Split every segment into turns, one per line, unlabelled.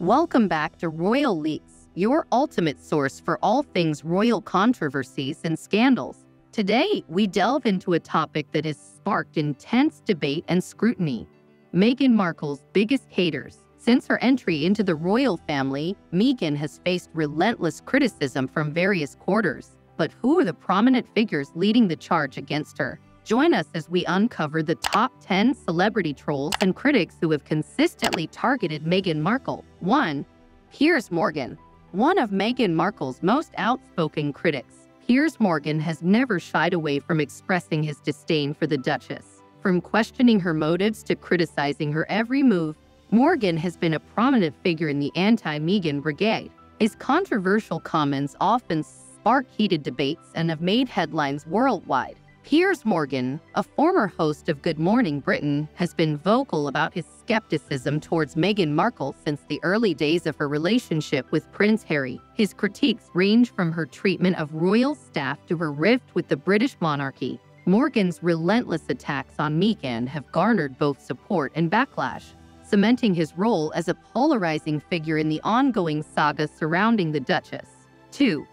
Welcome back to Royal Leaks, your ultimate source for all things royal controversies and scandals. Today, we delve into a topic that has sparked intense debate and scrutiny Meghan Markle's biggest haters. Since her entry into the royal family, Meghan has faced relentless criticism from various quarters. But who are the prominent figures leading the charge against her? Join us as we uncover the top 10 celebrity trolls and critics who have consistently targeted Meghan Markle. 1. Piers Morgan One of Meghan Markle's most outspoken critics, Piers Morgan has never shied away from expressing his disdain for the Duchess. From questioning her motives to criticizing her every move, Morgan has been a prominent figure in the anti-Meghan brigade. His controversial comments often spark heated debates and have made headlines worldwide. Piers Morgan, a former host of Good Morning Britain, has been vocal about his skepticism towards Meghan Markle since the early days of her relationship with Prince Harry. His critiques range from her treatment of royal staff to her rift with the British monarchy. Morgan's relentless attacks on Meghan have garnered both support and backlash, cementing his role as a polarizing figure in the ongoing saga surrounding the Duchess. 2.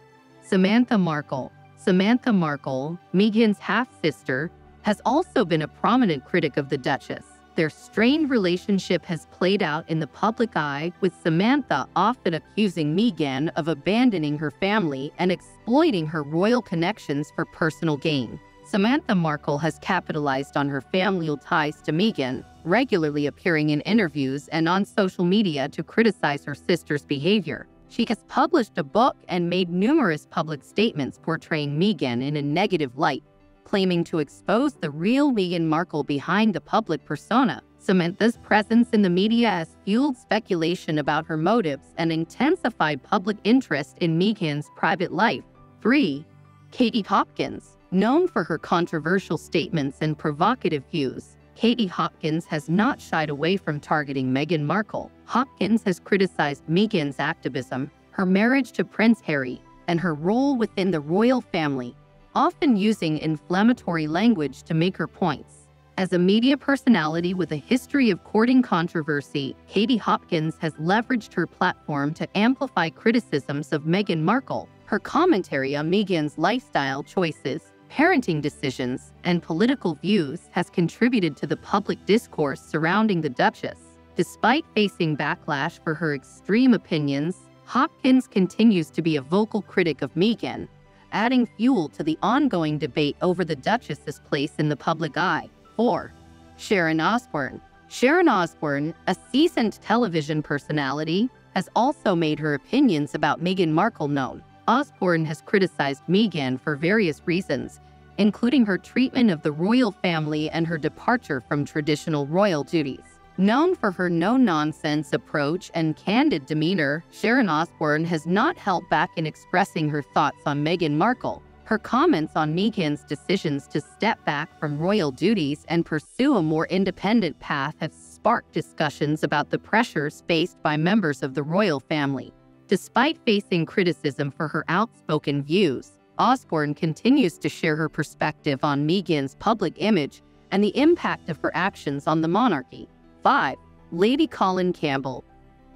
Samantha Markle Samantha Markle, Meghan's half-sister, has also been a prominent critic of the Duchess. Their strained relationship has played out in the public eye, with Samantha often accusing Meghan of abandoning her family and exploiting her royal connections for personal gain. Samantha Markle has capitalized on her familial ties to Meghan, regularly appearing in interviews and on social media to criticize her sister's behavior. She has published a book and made numerous public statements portraying Meghan in a negative light, claiming to expose the real Meghan Markle behind the public persona. Samantha's presence in the media has fueled speculation about her motives and intensified public interest in Meghan's private life. 3. Katie Hopkins, known for her controversial statements and provocative views, Katie Hopkins has not shied away from targeting Meghan Markle. Hopkins has criticized Meghan's activism, her marriage to Prince Harry, and her role within the royal family, often using inflammatory language to make her points. As a media personality with a history of courting controversy, Katie Hopkins has leveraged her platform to amplify criticisms of Meghan Markle. Her commentary on Meghan's lifestyle choices parenting decisions, and political views has contributed to the public discourse surrounding the Duchess. Despite facing backlash for her extreme opinions, Hopkins continues to be a vocal critic of Meghan, adding fuel to the ongoing debate over the Duchess's place in the public eye. 4. Sharon Osbourne Sharon Osbourne, a seasoned television personality, has also made her opinions about Meghan Markle known. Osbourne has criticized Meghan for various reasons, including her treatment of the royal family and her departure from traditional royal duties. Known for her no-nonsense approach and candid demeanor, Sharon Osbourne has not held back in expressing her thoughts on Meghan Markle. Her comments on Meghan's decisions to step back from royal duties and pursue a more independent path have sparked discussions about the pressures faced by members of the royal family. Despite facing criticism for her outspoken views, Osbourne continues to share her perspective on Meghan's public image and the impact of her actions on the monarchy. 5. Lady Colin Campbell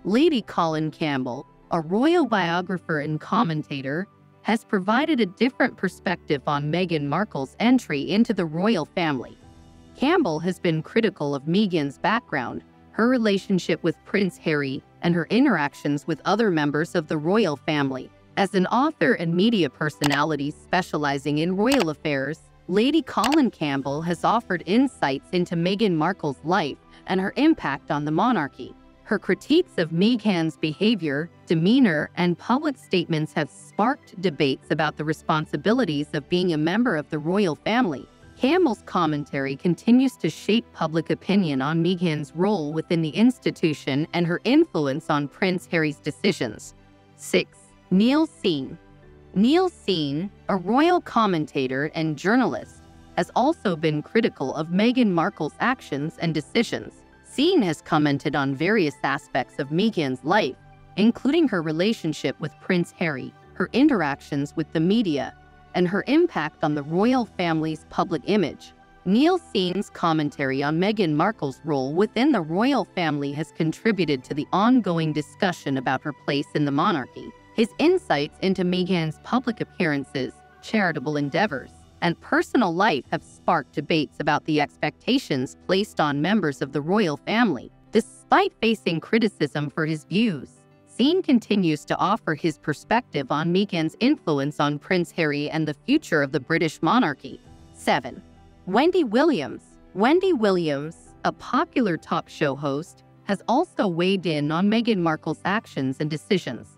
Lady Colin Campbell, a royal biographer and commentator, has provided a different perspective on Meghan Markle's entry into the royal family. Campbell has been critical of Meghan's background, her relationship with Prince Harry, and her interactions with other members of the royal family. As an author and media personality specializing in royal affairs, Lady Colin Campbell has offered insights into Meghan Markle's life and her impact on the monarchy. Her critiques of Meghan's behavior, demeanor, and public statements have sparked debates about the responsibilities of being a member of the royal family. Campbell's commentary continues to shape public opinion on Meghan's role within the institution and her influence on Prince Harry's decisions. 6. Neil Sean Neil Sean, a royal commentator and journalist, has also been critical of Meghan Markle's actions and decisions. Sean has commented on various aspects of Meghan's life, including her relationship with Prince Harry, her interactions with the media, and her impact on the royal family's public image. Neil Sean's commentary on Meghan Markle's role within the royal family has contributed to the ongoing discussion about her place in the monarchy. His insights into Meghan's public appearances, charitable endeavors, and personal life have sparked debates about the expectations placed on members of the royal family. Despite facing criticism for his views, Sean continues to offer his perspective on Meghan's influence on Prince Harry and the future of the British monarchy. 7. Wendy Williams. Wendy Williams, a popular talk show host, has also weighed in on Meghan Markle's actions and decisions.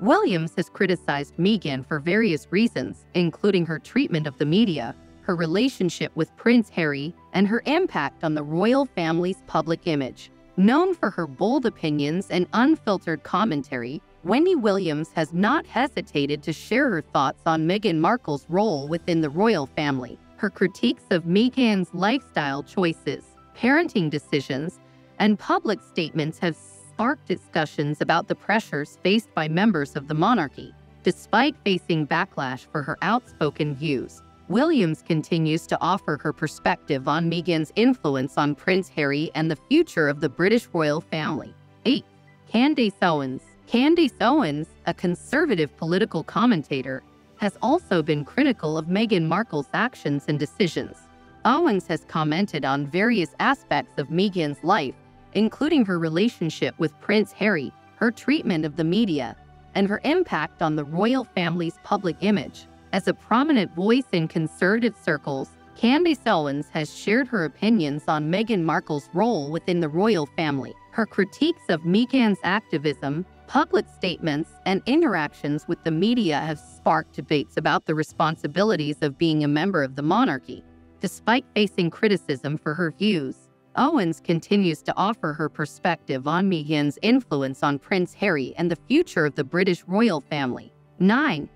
Williams has criticized Meghan for various reasons, including her treatment of the media, her relationship with Prince Harry, and her impact on the royal family's public image. Known for her bold opinions and unfiltered commentary, Wendy Williams has not hesitated to share her thoughts on Meghan Markle's role within the royal family her critiques of Meghan's lifestyle choices, parenting decisions, and public statements have sparked discussions about the pressures faced by members of the monarchy. Despite facing backlash for her outspoken views, Williams continues to offer her perspective on Meghan's influence on Prince Harry and the future of the British royal family. 8. Candace Owens Candace Owens, a conservative political commentator, has also been critical of Meghan Markle's actions and decisions. Owens has commented on various aspects of Meghan's life, including her relationship with Prince Harry, her treatment of the media, and her impact on the royal family's public image. As a prominent voice in conservative circles, Candace Owens has shared her opinions on Meghan Markle's role within the royal family. Her critiques of Meghan's activism, Public statements and interactions with the media have sparked debates about the responsibilities of being a member of the monarchy. Despite facing criticism for her views, Owens continues to offer her perspective on Meghan's influence on Prince Harry and the future of the British royal family. 9.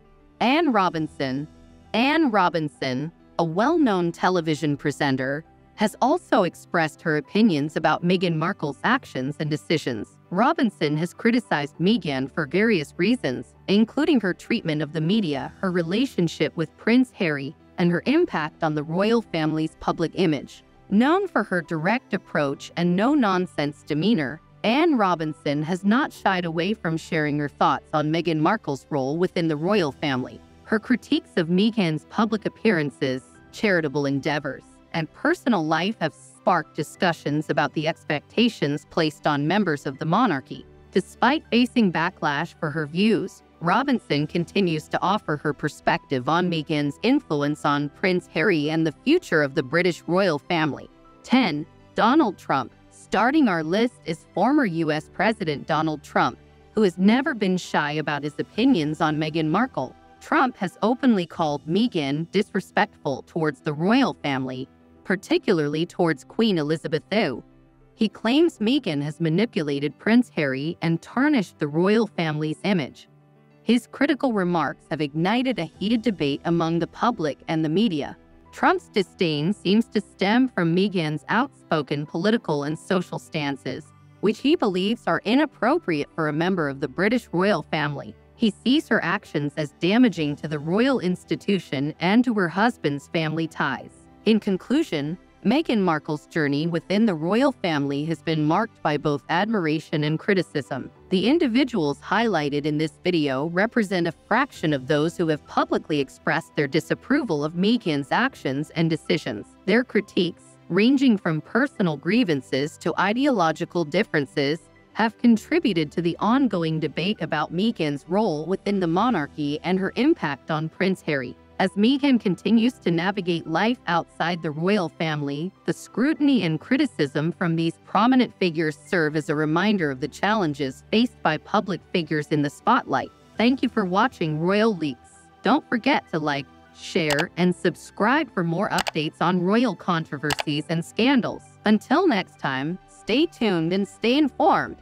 Anne Robinson Anne Robinson, a well-known television presenter, has also expressed her opinions about Meghan Markle's actions and decisions. Robinson has criticized Meghan for various reasons, including her treatment of the media, her relationship with Prince Harry, and her impact on the royal family's public image. Known for her direct approach and no-nonsense demeanor, Anne Robinson has not shied away from sharing her thoughts on Meghan Markle's role within the royal family. Her critiques of Meghan's public appearances, charitable endeavors, and personal life have sparked discussions about the expectations placed on members of the monarchy. Despite facing backlash for her views, Robinson continues to offer her perspective on Meghan's influence on Prince Harry and the future of the British royal family. 10. Donald Trump. Starting our list is former U.S. President Donald Trump, who has never been shy about his opinions on Meghan Markle. Trump has openly called Meghan disrespectful towards the royal family particularly towards Queen Elizabeth II. He claims Meghan has manipulated Prince Harry and tarnished the royal family's image. His critical remarks have ignited a heated debate among the public and the media. Trump's disdain seems to stem from Meghan's outspoken political and social stances, which he believes are inappropriate for a member of the British royal family. He sees her actions as damaging to the royal institution and to her husband's family ties. In conclusion, Meghan Markle's journey within the royal family has been marked by both admiration and criticism. The individuals highlighted in this video represent a fraction of those who have publicly expressed their disapproval of Meghan's actions and decisions. Their critiques, ranging from personal grievances to ideological differences, have contributed to the ongoing debate about Meghan's role within the monarchy and her impact on Prince Harry. As Meghan continues to navigate life outside the royal family, the scrutiny and criticism from these prominent figures serve as a reminder of the challenges faced by public figures in the spotlight. Thank you for watching Royal Leaks. Don't forget to like, share, and subscribe for more updates on royal controversies and scandals. Until next time, stay tuned and stay informed.